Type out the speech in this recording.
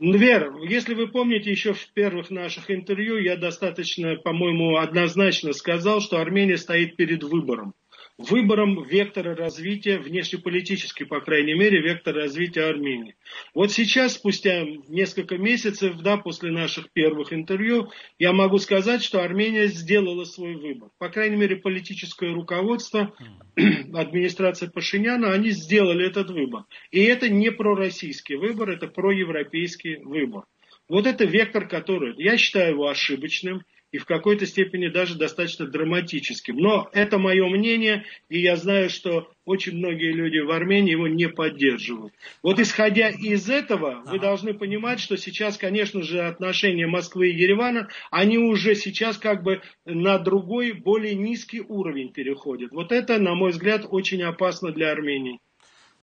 Вер, если вы помните, еще в первых наших интервью я достаточно, по-моему, однозначно сказал, что Армения стоит перед выбором выбором вектора развития, внешнеполитический, по крайней мере, вектор развития Армении. Вот сейчас, спустя несколько месяцев, да, после наших первых интервью, я могу сказать, что Армения сделала свой выбор. По крайней мере, политическое руководство, администрация Пашиняна, они сделали этот выбор. И это не пророссийский выбор, это проевропейский выбор. Вот это вектор, который, я считаю его ошибочным, и в какой-то степени даже достаточно драматическим. Но это мое мнение, и я знаю, что очень многие люди в Армении его не поддерживают. Вот исходя из этого, вы должны понимать, что сейчас, конечно же, отношения Москвы и Еревана, они уже сейчас как бы на другой, более низкий уровень переходят. Вот это, на мой взгляд, очень опасно для Армении.